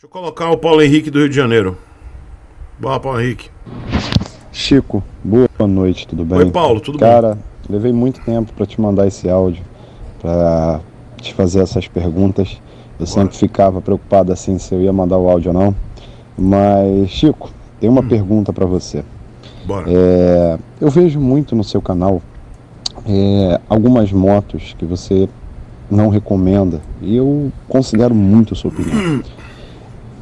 Deixa eu colocar o Paulo Henrique do Rio de Janeiro. Boa, Paulo Henrique. Chico, boa noite, tudo bem? Oi, Paulo, tudo Cara, bem? levei muito tempo para te mandar esse áudio, para te fazer essas perguntas. Eu Bora. sempre ficava preocupado assim se eu ia mandar o áudio ou não. Mas, Chico, tem uma hum. pergunta para você. Bora. É, eu vejo muito no seu canal é, algumas motos que você não recomenda e eu considero muito a sua opinião.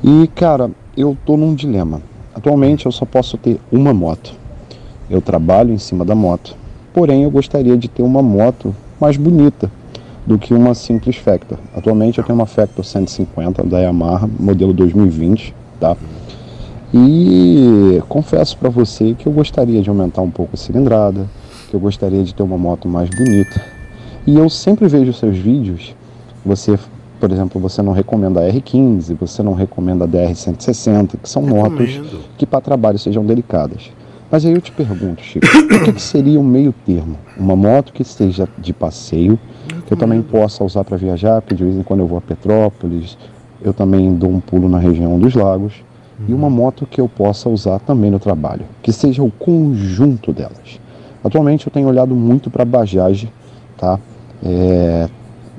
E, cara, eu tô num dilema. Atualmente eu só posso ter uma moto. Eu trabalho em cima da moto. Porém, eu gostaria de ter uma moto mais bonita do que uma simples Factor. Atualmente eu tenho uma Factor 150 da Yamaha, modelo 2020, tá? E confesso para você que eu gostaria de aumentar um pouco a cilindrada, que eu gostaria de ter uma moto mais bonita. E eu sempre vejo seus vídeos, você por exemplo, você não recomenda a R15, você não recomenda a DR160, que são Recomendo. motos que para trabalho sejam delicadas. Mas aí eu te pergunto, Chico, o que, seria um meio termo? Uma moto que esteja de passeio, que eu também possa usar para viajar, porque de vez em quando eu vou a Petrópolis, eu também dou um pulo na região dos lagos, e uma moto que eu possa usar também no trabalho, que seja o conjunto delas. Atualmente eu tenho olhado muito para a Bajaj, tá? É,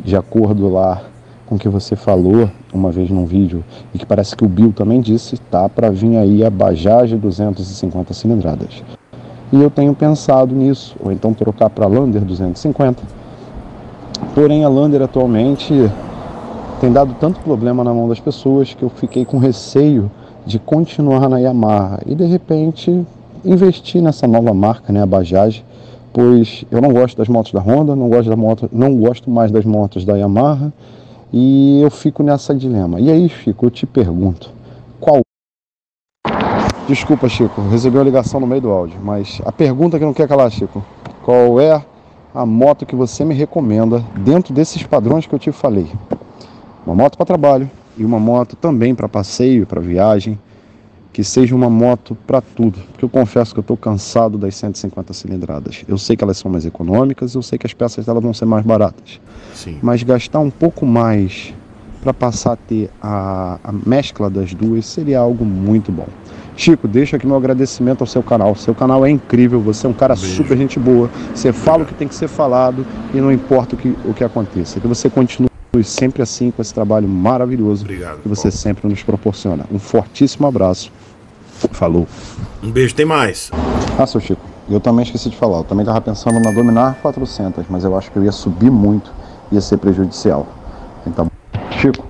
de acordo lá com que você falou uma vez num vídeo e que parece que o Bill também disse, tá para vir aí a Bajaj 250 cilindradas. E eu tenho pensado nisso, ou então trocar para Lander 250. Porém, a Lander atualmente tem dado tanto problema na mão das pessoas que eu fiquei com receio de continuar na Yamaha e de repente investir nessa nova marca, né, a Bajaj, pois eu não gosto das motos da Honda, não gosto da moto, não gosto mais das motos da Yamaha e eu fico nessa dilema. E aí, Chico, eu te pergunto, qual. Desculpa, Chico, recebi uma ligação no meio do áudio, mas a pergunta que não quer calar, Chico, qual é a moto que você me recomenda dentro desses padrões que eu te falei? Uma moto para trabalho e uma moto também para passeio, para viagem, que seja uma moto para tudo, porque eu confesso que eu estou cansado das 150 cilindradas. Eu sei que elas são mais econômicas, eu sei que as peças delas vão ser mais baratas. Sim. Mas gastar um pouco mais para passar a ter a, a mescla das duas seria algo muito bom. Chico, deixa aqui meu agradecimento ao seu canal. Seu canal é incrível, você é um cara Beijo. super gente boa. Você fala o que tem que ser falado e não importa o que, o que aconteça. Que você continue sempre assim com esse trabalho maravilhoso Obrigado, que você Paulo. sempre nos proporciona. Um fortíssimo abraço Falou. Um beijo, tem mais. Ah, seu Chico, eu também esqueci de falar. Eu também estava pensando na Dominar 400, mas eu acho que eu ia subir muito, ia ser prejudicial. Então, Chico,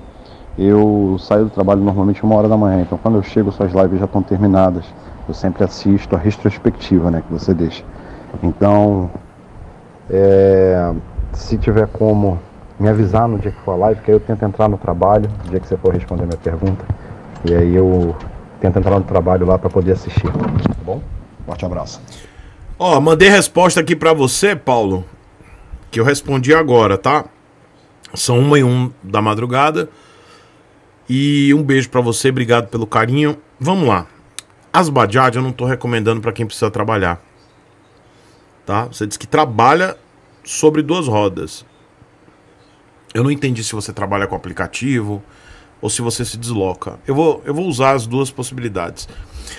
eu saio do trabalho normalmente uma hora da manhã, então quando eu chego, suas lives já estão terminadas. Eu sempre assisto a retrospectiva, né, que você deixa. Então, é, se tiver como me avisar no dia que for a live, que aí eu tento entrar no trabalho, no dia que você for responder minha pergunta, e aí eu tenta entrar no trabalho lá para poder assistir. Tá bom? Forte abraço. Ó, mandei resposta aqui para você, Paulo, que eu respondi agora, tá? São uma e um da madrugada. E um beijo para você, obrigado pelo carinho. Vamos lá. As Bajaj eu não tô recomendando para quem precisa trabalhar. Tá? Você diz que trabalha sobre duas rodas. Eu não entendi se você trabalha com aplicativo, ou se você se desloca. Eu vou, eu vou usar as duas possibilidades.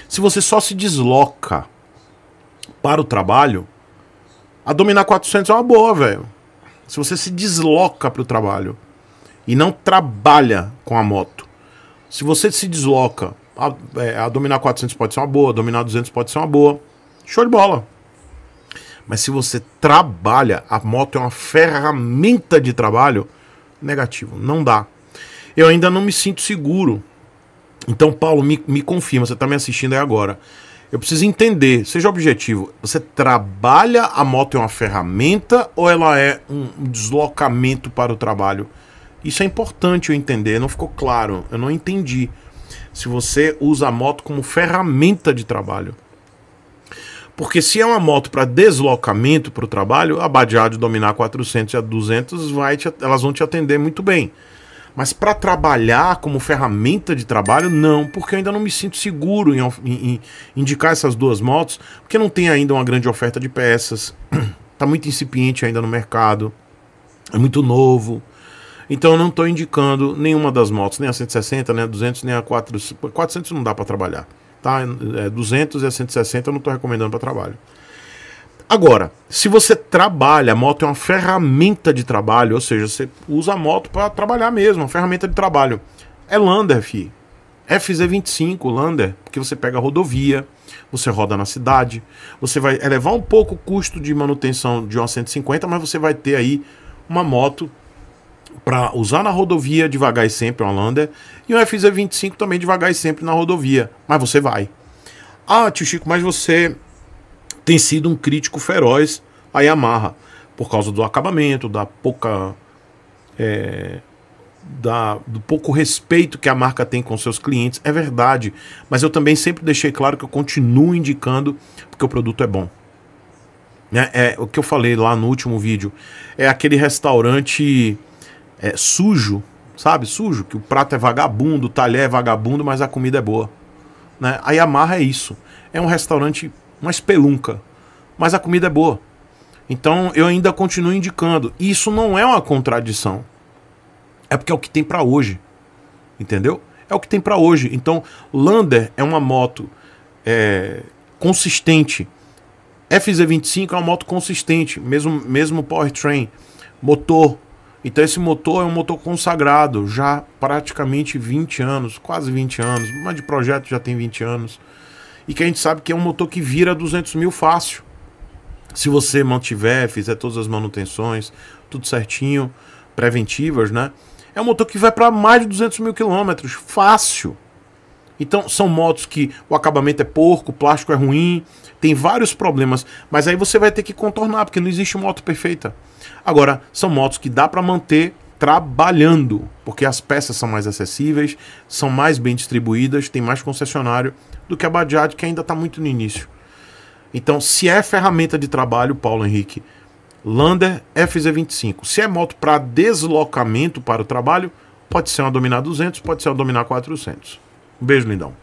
Se você só se desloca para o trabalho, a Dominar 400 é uma boa, velho. Se você se desloca para o trabalho e não trabalha com a moto, se você se desloca, a, é, a Dominar 400 pode ser uma boa, a Dominar 200 pode ser uma boa. Show de bola. Mas se você trabalha, a moto é uma ferramenta de trabalho, negativo. Não dá eu ainda não me sinto seguro. Então, Paulo, me, me confirma, você está me assistindo aí agora. Eu preciso entender, seja objetivo, você trabalha a moto é uma ferramenta ou ela é um deslocamento para o trabalho? Isso é importante eu entender, não ficou claro, eu não entendi. Se você usa a moto como ferramenta de trabalho. Porque se é uma moto para deslocamento para o trabalho, a Bajaj Dominar 400 e a 200 vai te, elas vão te atender muito bem. Mas para trabalhar como ferramenta de trabalho, não, porque eu ainda não me sinto seguro em, em, em, indicar essas duas motos, porque não tem ainda uma grande oferta de peças, tá muito incipiente ainda no mercado, é muito novo. Então eu não estou indicando nenhuma das motos, nem a 160, nem a 200, nem a 400. 400 não dá para trabalhar. Tá? É, 200 e a 160 eu não estou recomendando para trabalho. Agora, se você trabalha, a moto é uma ferramenta de trabalho, ou seja, você usa a moto para trabalhar mesmo, uma ferramenta de trabalho. É Lander, fi. FZ25 Lander, porque você pega a rodovia, você roda na cidade, você vai elevar um pouco o custo de manutenção de uma 150, mas você vai ter aí uma moto para usar na rodovia devagar e sempre, uma Lander, e um FZ25 também devagar e sempre na rodovia, mas você vai. Ah, tio Chico, mas você tem sido um crítico feroz a Yamaha, por causa do acabamento, da pouca. É, da, do pouco respeito que a marca tem com seus clientes. É verdade, mas eu também sempre deixei claro que eu continuo indicando porque o produto é bom. É, é o que eu falei lá no último vídeo. É aquele restaurante é, sujo, sabe? Sujo, que o prato é vagabundo, o talher é vagabundo, mas a comida é boa. Né? A Yamaha é isso. É um restaurante uma espelunca, mas a comida é boa. Então eu ainda continuo indicando. Isso não é uma contradição. É porque é o que tem para hoje. Entendeu? É o que tem para hoje. Então, Lander é uma moto é, consistente. FZ25 é uma moto consistente, mesmo, mesmo powertrain, motor. Então esse motor é um motor consagrado, já praticamente 20 anos, quase 20 anos, mas de projeto já tem 20 anos e que a gente sabe que é um motor que vira 200 mil fácil. Se você mantiver, fizer todas as manutenções, tudo certinho, preventivas, né? É um motor que vai para mais de 200 mil quilômetros, fácil. Então, são motos que o acabamento é porco, o plástico é ruim, tem vários problemas, mas aí você vai ter que contornar, porque não existe moto perfeita. Agora, são motos que dá para manter trabalhando, porque as peças são mais acessíveis, são mais bem distribuídas, tem mais concessionário do que a Bajaj, que ainda está muito no início. Então, se é ferramenta de trabalho, Paulo Henrique, Lander FZ25. Se é moto para deslocamento para o trabalho, pode ser uma Dominar 200, pode ser uma Dominar 400. Um beijo, lindão.